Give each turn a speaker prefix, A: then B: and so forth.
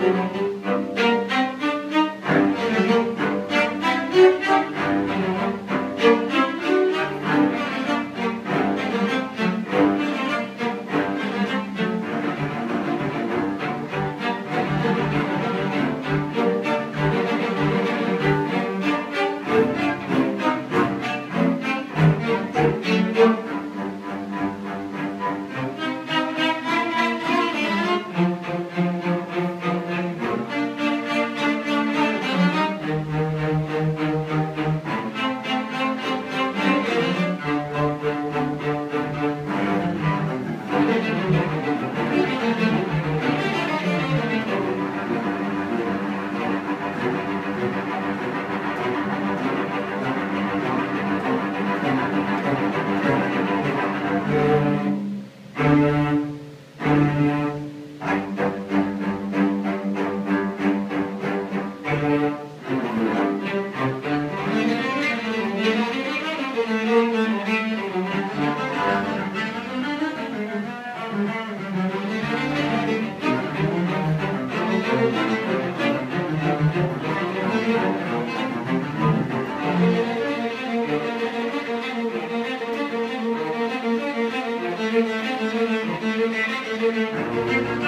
A: you. Thank you.